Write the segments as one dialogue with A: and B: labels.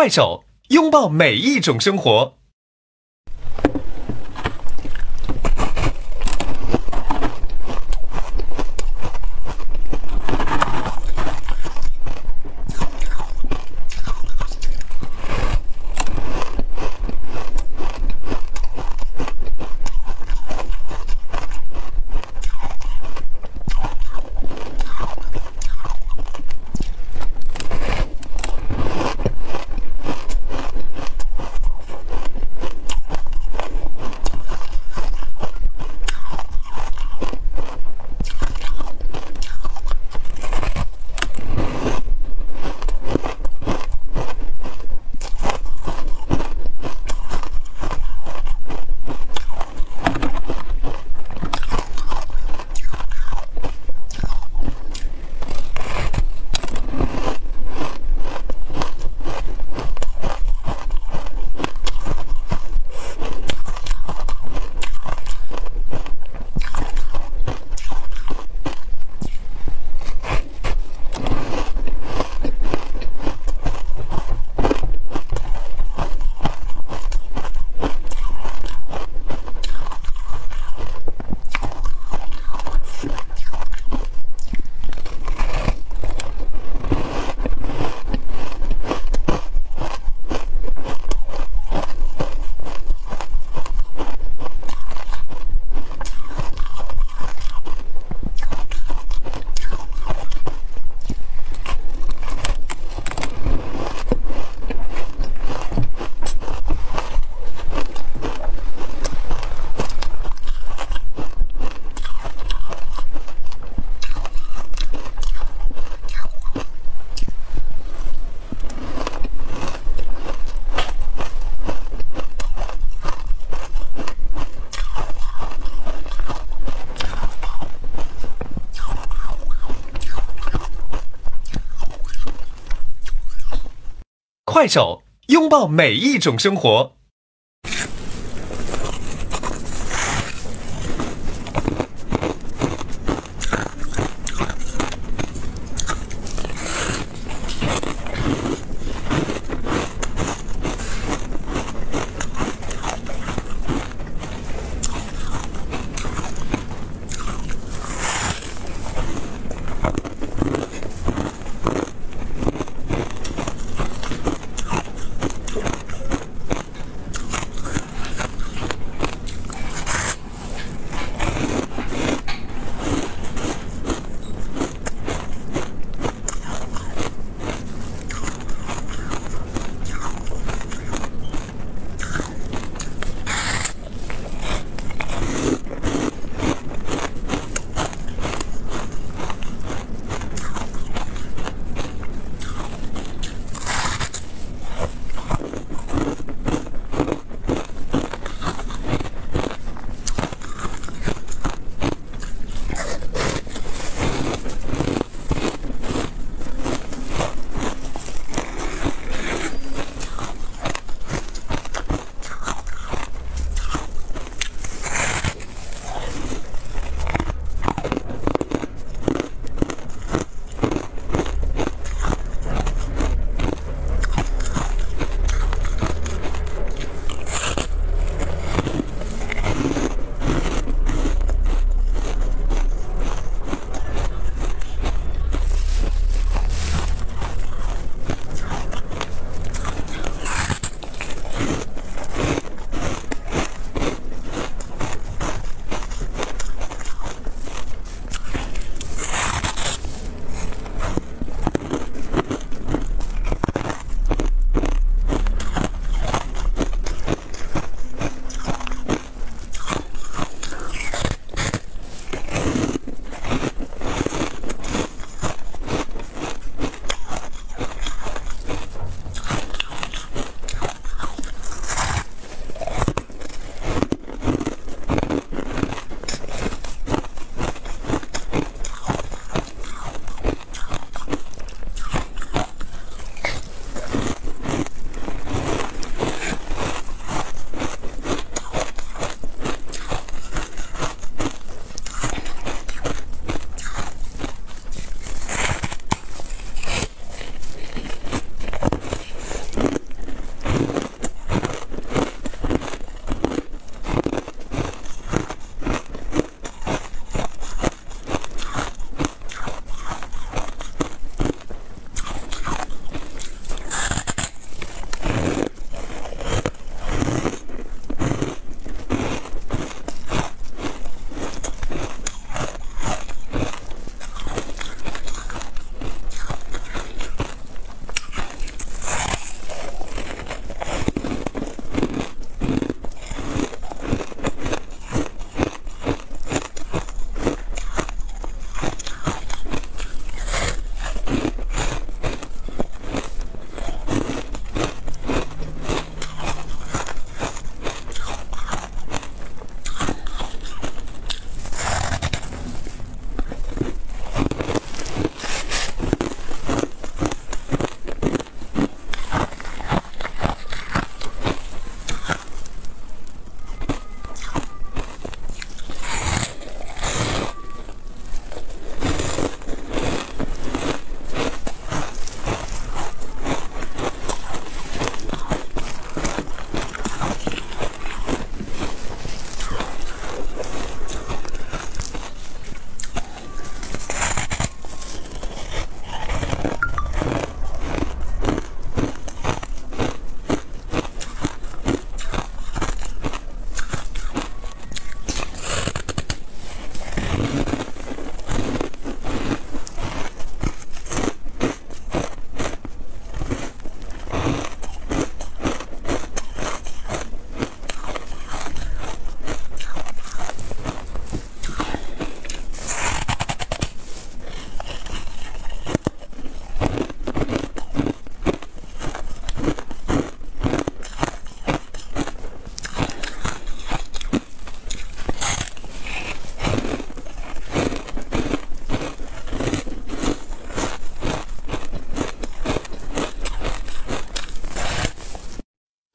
A: 快手，拥抱每一种生活。快手，拥抱每一种生活。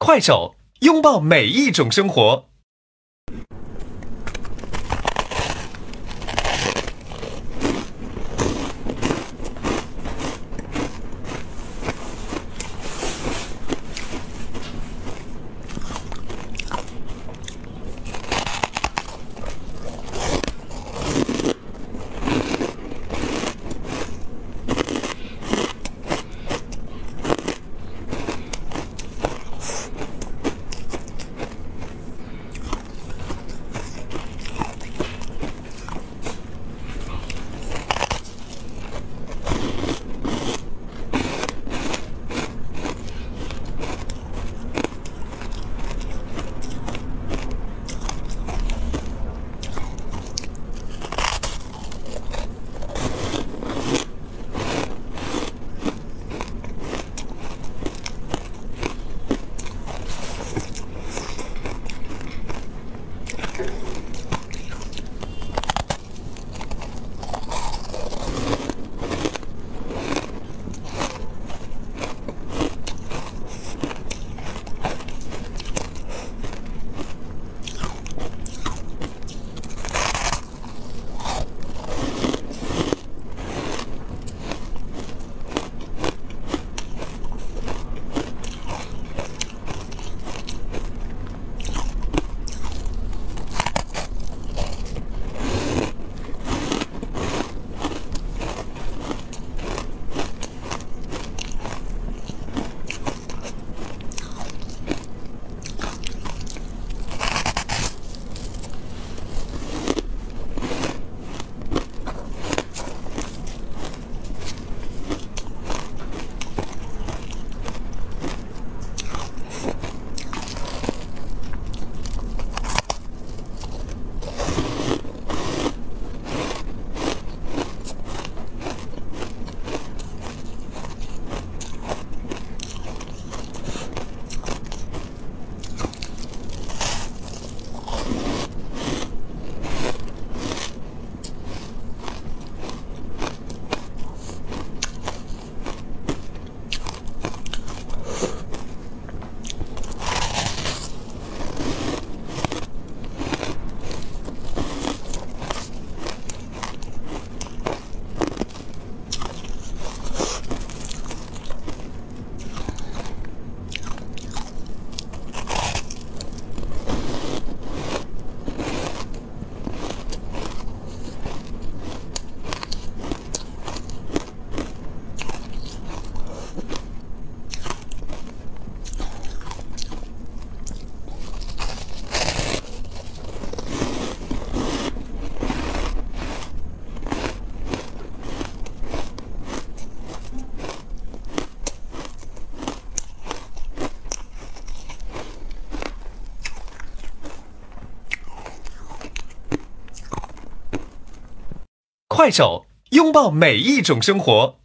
A: 快手，拥抱每一种生活。快手，拥抱每一种生活。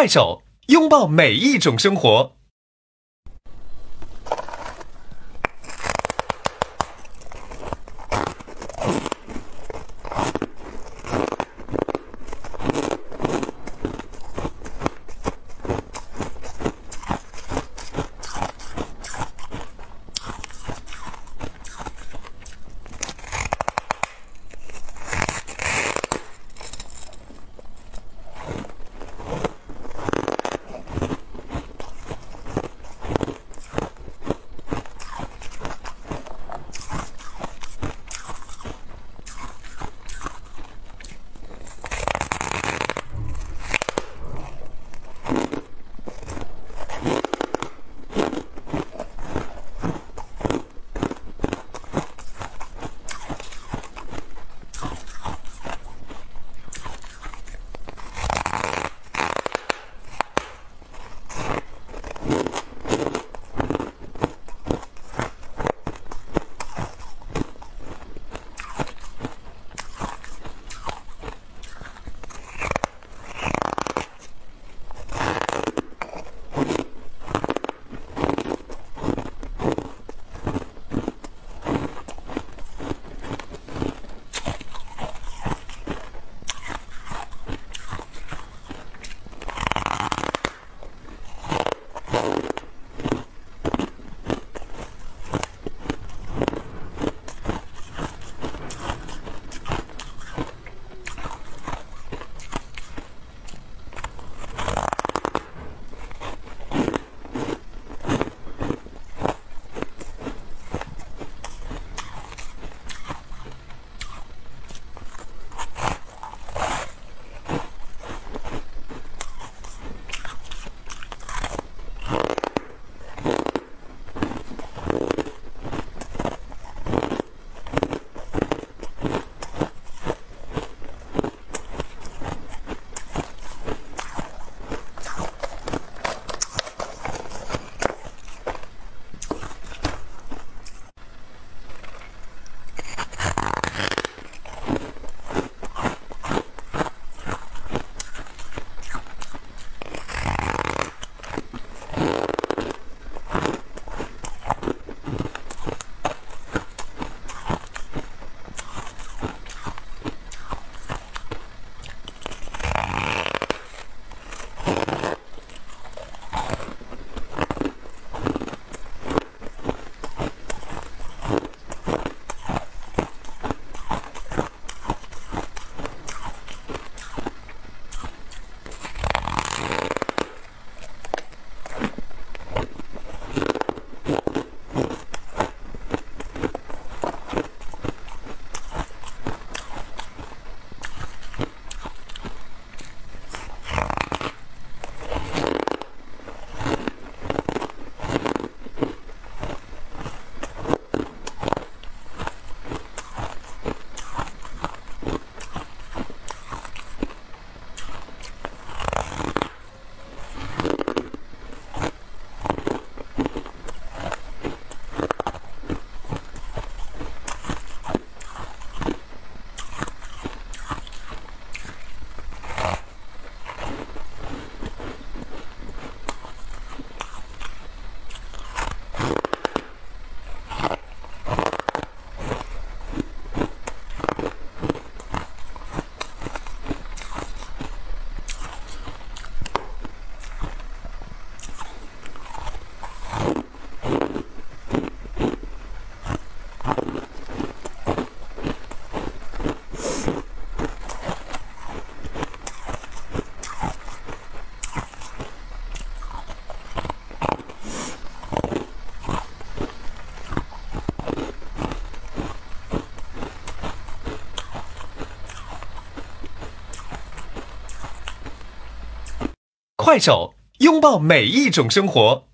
A: 快手，拥抱每一种生活。快手，拥抱每一种生活。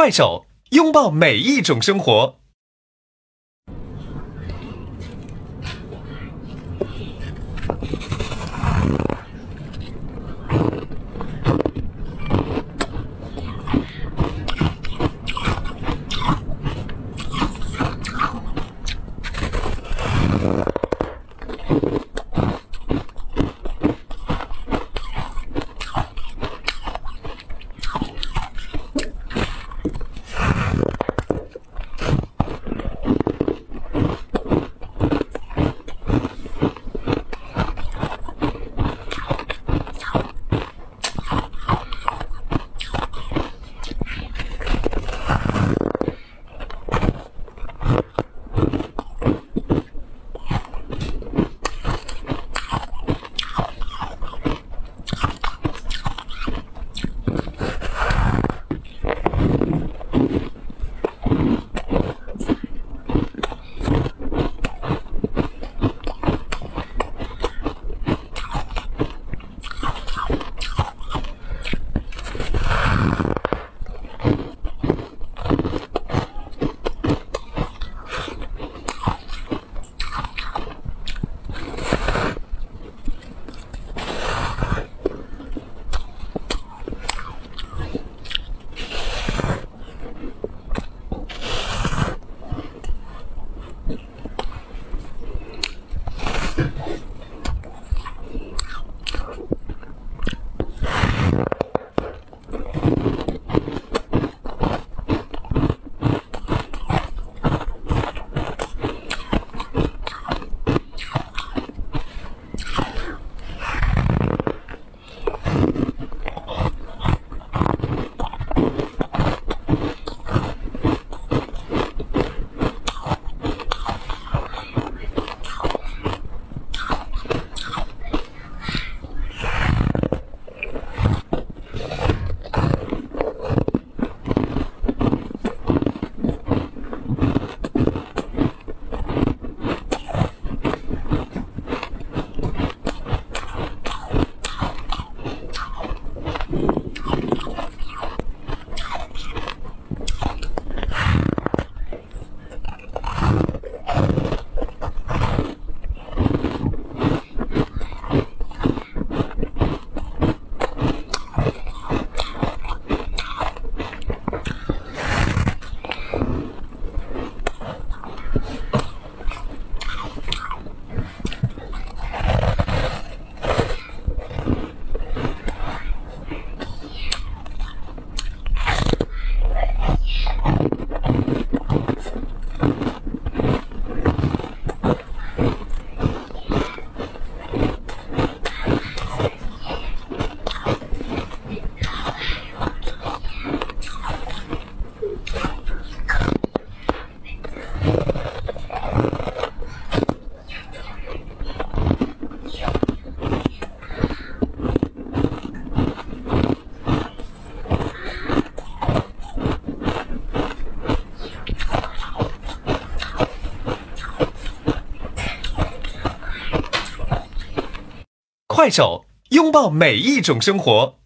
A: 快手，拥抱每一种生活。快手，拥抱每一种生活。